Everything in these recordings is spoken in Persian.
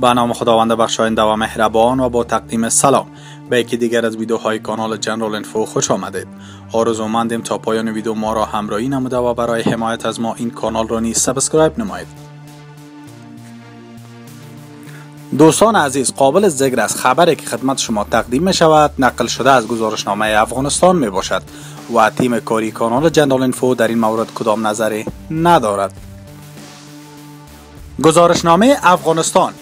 به نام خداوند بخشاینده و مهربان و با تقدیم سلام. به یکی دیگر از ویدیوهای کانال General Info خوش آمدید. آرزومندیم تا پایان ویدیو ما را همراهی نموده و برای حمایت از ما این کانال را نیز سابسکرایب نمایید. دوستان عزیز قابل ذکر از خبری که خدمت شما تقدیم می شود نقل شده از گزارشنامه افغانستان می باشد و تیم کاری کانال General Info در این مورد کدام نظری ندارد. گزارشنامه افغانستان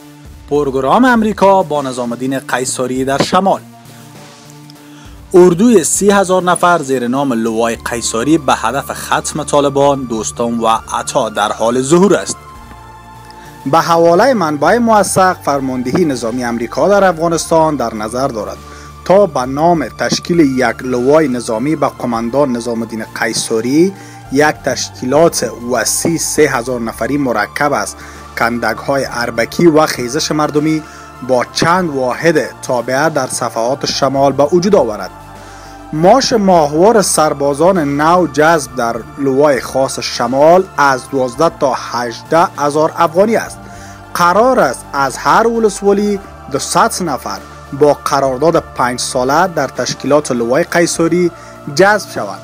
پروگرام امریکا با نظام دین قیصاری در شمال. اردوی سی هزار نفر زیر نام لوای قیصاری به هدف ختم طالبان دوستان و عطا در حال ظهور است. به حواله منبع موثق فرماندهی نظامی امریکا در افغانستان در نظر دارد تا به نام تشکیل یک لوای نظامی به قماندان نظام الدین قیصاری یک تشکیلات وسیع سه هزار نفری مرکب است. کندک های اربکی و خیزش مردمی با چند واحد تابعه در صفحات شمال به وجود آورد. ماش ماهوار سربازان نو جذب در لوای خاص شمال از 12 تا 18 هزار افغانی است. قرار است از هر ولسوالی 200 نفر با قرارداد 5 ساله در تشکیلات لوای قیصری جذب شوند.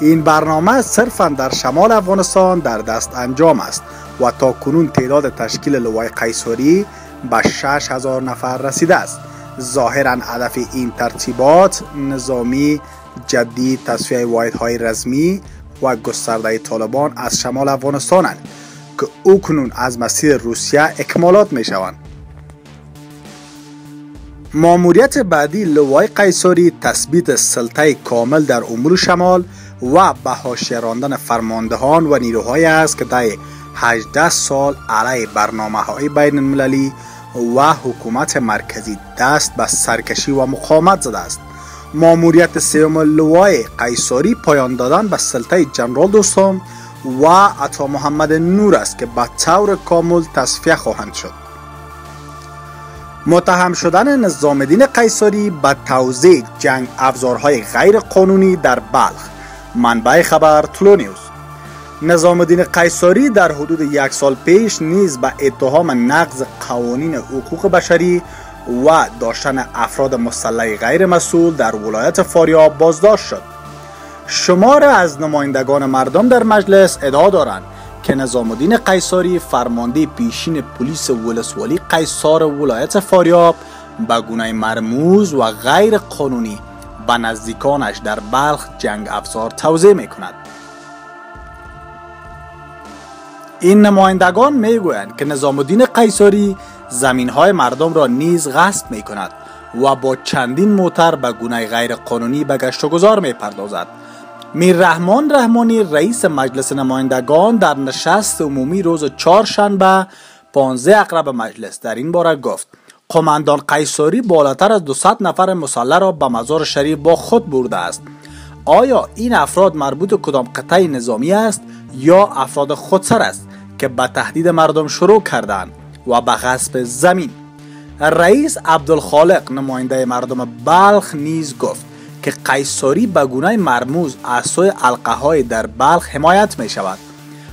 این برنامه صرفا در شمال افغانستان در دست انجام است. و تا کنون تعداد تشکیل لوای قیصری به 6000 نفر رسیده است. ظاهرا هدف این ترتیبات نظامی جدی تصفیه واحدهای رزمی و گسترده طالبان از شمال افغانستان که او کنون از مسیر روسیه اکمالات می شوند ماموریت بعدی لوای قیصری تثبیت سلطه کامل در امور شمال و به حاشیه راندن فرماندهان و نیروهایی است که در 18 سال علیه برنامه های بین المللی و حکومت مرکزی دست به سرکشی و مقاومت زده است. ماموریت سیوم لوای قیصاری پایان دادن به سلطه جنرال دوستان و عطا محمد نور است که به طور کامل تصفیه خواهند شد. متهم شدن نظام الدین قیصری به توزیع جنگ افزارهای غیر قانونی در بلخ. منبع خبر تلو نیوز. نظام الدین قیصری در حدود یک سال پیش نیز به اتهام نقض قوانین حقوق بشری و داشتن افراد مسلح غیر مسئول در ولایت فاریاب بازداشت شد شمار از نمایندگان مردم در مجلس ادعا دارند که نظام الدین قیصاری فرمانده پیشین پلیس ولسوالی قیصار ولایت فاریاب به گونه مرموز و غیر قانونی به نزدیکانش در بلخ جنگ افزار توضیح می کند. این نمایندگان می گویند که نظام الدین قیصاری زمین های مردم را نیز غصب می کند و با چندین موتر به گونه غیر قانونی به گشت و گذار می پردازد. میر رحمان رحمانی رئیس مجلس نمایندگان در نشست عمومی روز چهارشنبه 15 اقرب مجلس در این باره گفت قماندان قیصاری بالاتر از 200 نفر مسلح را به مزار شریف با خود برده است آیا این افراد مربوط کدام قطعه نظامی است یا افراد خودسر است که به تهدید مردم شروع کردند و به غصب زمین. رئیس عبدالخالق نماینده مردم بلخ نیز گفت که قیصاری به گونه مرموز از سوی های در بلخ حمایت می شود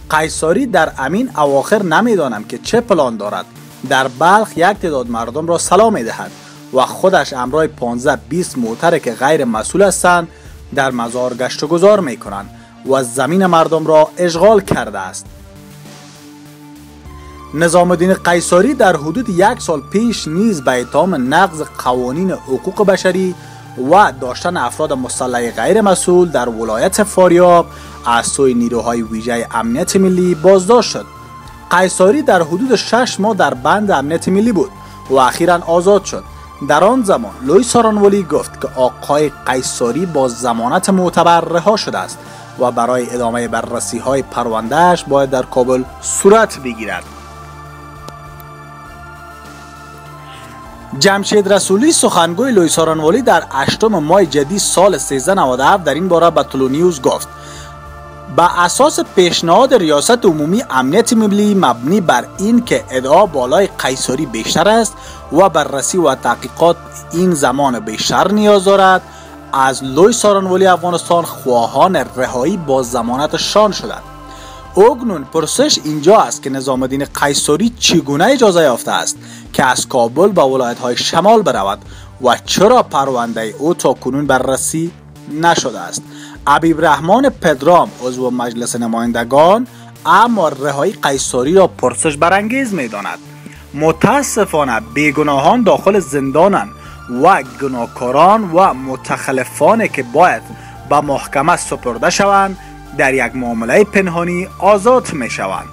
قیصاری در امین اواخر نمی‌دانم که چه پلان دارد. در بلخ یک تعداد مردم را سلام می دهد و خودش امرای 15 20 موتر که غیر مسئول هستند در مزار گشت و گذار می کنند و زمین مردم را اشغال کرده است. نظام الدین قیصاری در حدود یک سال پیش نیز به اتهام نقض قوانین حقوق بشری و داشتن افراد مسلح غیر مسئول در ولایت فاریاب از سوی نیروهای ویژه امنیت ملی بازداشت شد. قیصاری در حدود 6 ماه در بند امنیت ملی بود و اخیرا آزاد شد. در آن زمان لوی سارانولی گفت که آقای قیصاری با زمانت معتبر رها شده است. و برای ادامه بررسی های پروندهش باید در کابل صورت بگیرد. جمشید رسولی سخنگوی لوی سارانوالی در 8 ماه جدی سال 1397 در این باره به طلو نیوز گفت. به اساس پیشنهاد ریاست عمومی امنیت ملی مبنی بر این که ادعا بالای قیصری بیشتر است و بررسی و تحقیقات این زمان بیشتر نیاز دارد. از لوی سارانوالی افغانستان خواهان رهایی با زمانت شان شدند. اوگنون پرسش اینجا است که نظام الدین قیصری چگونه اجازه یافته است که از کابل به ولایت های شمال برود و چرا پرونده او تا کنون بررسی نشده است. عبیب رحمان پدرام عضو مجلس نمایندگان اما رهایی قیصری را پرسش برانگیز می داند متاسفانه بیگناهان داخل زندانند. و گناهکاران و متخلفانی که باید به محکمه سپرده شوند در یک معامله پنهانی آزاد می شوند.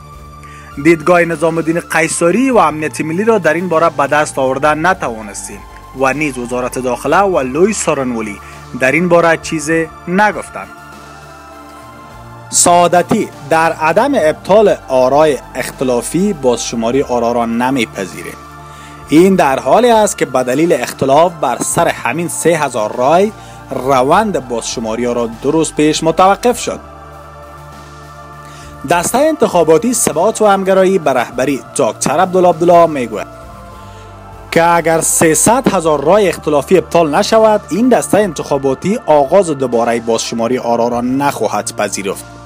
دیدگاه نظام الدین قیصری و امنیت ملی را در این باره به دست آوردن نتوانستیم و نیز وزارت داخله و لوی سارنولی در این باره چیزی نگفتند. سعادتی در عدم ابطال آرای اختلافی بازشماری آرا را نمیپذیریم. این در حالی است که به دلیل اختلاف بر سر همین سه هزار رای روند بازشماری را دو روز پیش متوقف شد. دسته انتخاباتی ثبات و همگرایی به رهبری دکتر عبدالله عبدالله می‌گوید که اگر 300 هزار رای اختلافی ابطال نشود این دسته انتخاباتی آغاز دوباره بازشماری آرا را نخواهد پذیرفت.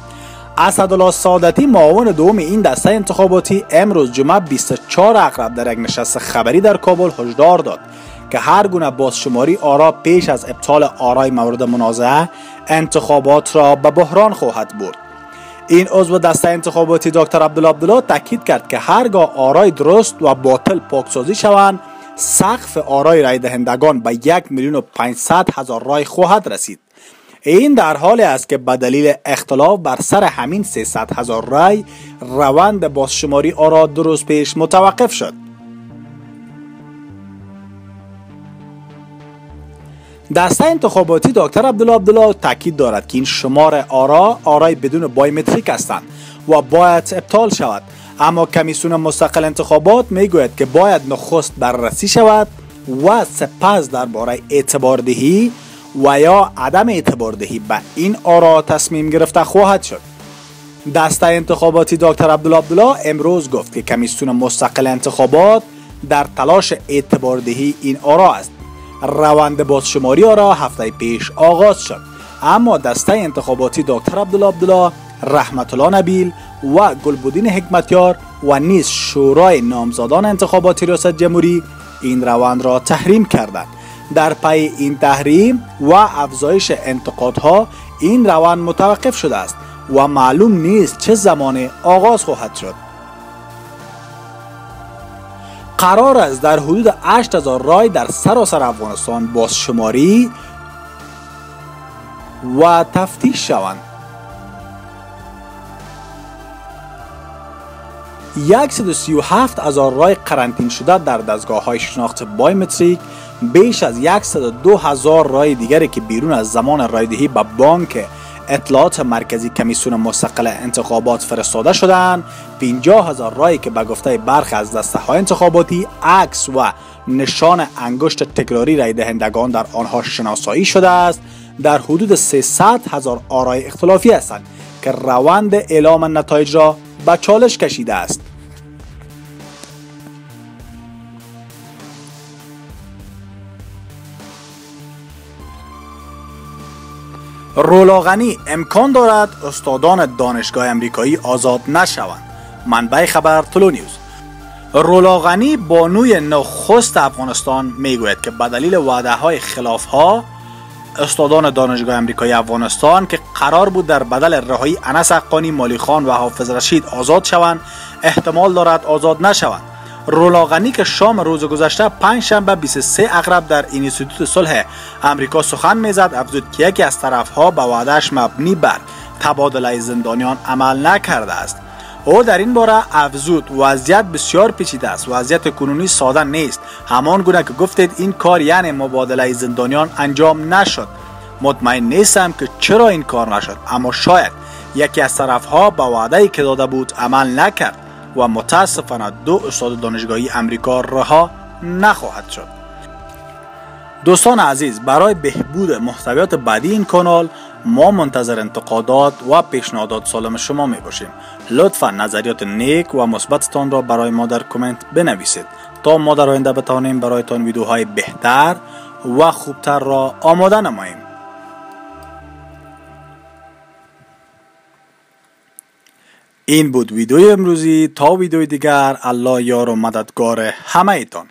اسدالله سعادتی معاون دوم این دسته انتخاباتی امروز جمعه 24 اقرب در یک نشست خبری در کابل هشدار داد که هر گونه بازشماری آرا پیش از ابطال آرای مورد منازعه انتخابات را به بحران خواهد برد. این عضو دسته انتخاباتی دکتر عبدالله تاکید کرد که هرگاه آرای درست و باطل پاکسازی شوند سقف آرای رای دهندگان به یک میلیون و 500 هزار رای خواهد رسید. این در حالی است که به دلیل اختلاف بر سر همین 300 هزار رای روند بازشماری آرا روز پیش متوقف شد. دسته انتخاباتی دکتر عبدالله عبدالله تاکید دارد که این شمار آرا آرای بدون بایومتریک هستند و باید ابطال شود. اما کمیسیون مستقل انتخابات می‌گوید که باید نخست بررسی شود و سپس درباره اعتباردهی و یا عدم اعتباردهی به این آرا تصمیم گرفته خواهد شد. دسته انتخاباتی دکتر عبدالله امروز گفت که کمیسیون مستقل انتخابات در تلاش اعتباردهی این آرا است. روند بازشماری آرا هفته پیش آغاز شد. اما دسته انتخاباتی دکتر عبدالله رحمت الله نبیل و گلبودین حکمتیار و نیز شورای نامزادان انتخاباتی ریاست جمهوری این روند را تحریم کردند. در پی این تحریم و افزایش انتقادها این روند متوقف شده است و معلوم نیست چه زمان آغاز خواهد شد. قرار است در حدود 8000 رای در سراسر افغانستان بازشماری و تفتیش شوند. 137 هزار رای قرنطین شده در دستگاه های شناخت بایومتریک بیش از 102 هزار رای دیگری که بیرون از زمان رایدهی به بانک اطلاعات مرکزی کمیسیون مستقل انتخابات فرستاده شدند 50 هزار رای که به گفته برخی از دسته های انتخاباتی عکس و نشان انگشت تکراری رای دهندگان در آنها شناسایی شده است. در حدود 300 هزار آرای اختلافی هستند که روند اعلام نتایج را به چالش کشیده است. رولاغنی امکان دارد استادان دانشگاه امریکایی آزاد نشوند. منبع خبر طلو نیوز. رولاغنی بانوی نخست افغانستان می‌گوید که به دلیل وعده های خلاف ها استادان دانشگاه امریکایی افغانستان که قرار بود در بدل رهایی انس حقانی مالی خان و حافظ رشید آزاد شوند احتمال دارد آزاد نشوند. رولاغنی که شام روز گذشته پنج شنبه 23 اقرب در اینستیتوت صلح امریکا سخن می‌زد افزود که یکی از طرفها به وعدهش مبنی بر تبادله زندانیان عمل نکرده است. او در این باره افزود وضعیت بسیار پیچیده است وضعیت کنونی ساده نیست. همان گونه که گفتید این کار یعنی مبادله زندانیان انجام نشد. مطمئن نیستم که چرا این کار نشد اما شاید یکی از طرفها به وعده که داده بود عمل نکرد. و متاسفانه دو استاد دانشگاهی امریکا رها نخواهد شد. دوستان عزیز برای بهبود محتویات بعدی این کانال ما منتظر انتقادات و پیشنهادات سالم شما می باشیم. لطفا نظریات نیک و مثبتتان را برای ما در کامنت بنویسید تا ما در آینده بتوانیم برایتان ویدیوهای بهتر و خوبتر را آماده نماییم. این بود ویدیوی امروزی. تا ویدیوی دیگر الله یار و مددگار همه ایتان.